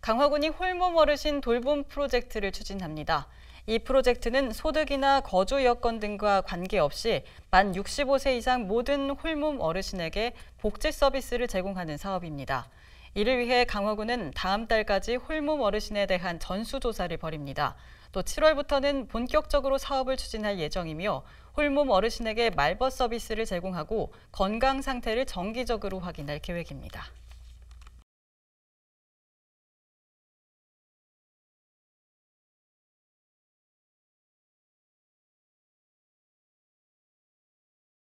강화군이 홀몸 어르신 돌봄 프로젝트를 추진합니다. 이 프로젝트는 소득이나 거주 여건 등과 관계없이 만 65세 이상 모든 홀몸 어르신에게 복지 서비스를 제공하는 사업입니다. 이를 위해 강화군은 다음 달까지 홀몸 어르신에 대한 전수조사를 벌입니다. 또 7월부터는 본격적으로 사업을 추진할 예정이며 홀몸 어르신에게 말벗 서비스를 제공하고 건강 상태를 정기적으로 확인할 계획입니다.